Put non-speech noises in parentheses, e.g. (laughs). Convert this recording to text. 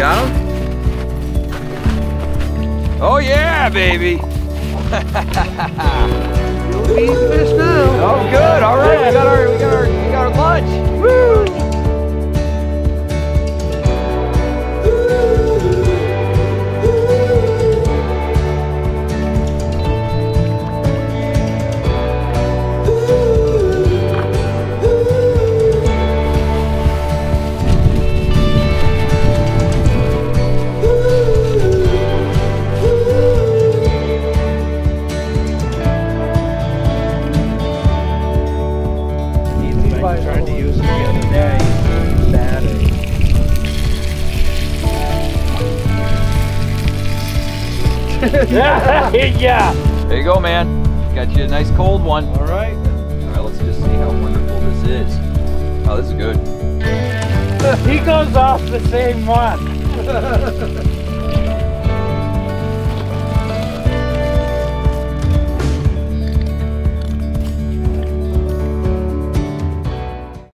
got him? Oh yeah, baby. (laughs) fish now. Oh good. All right, we got our we got our (laughs) yeah. There you go, man. Got you a nice cold one. All right. All right, let's just see how wonderful this is. Oh, this is good. (laughs) He goes off the same one. (laughs)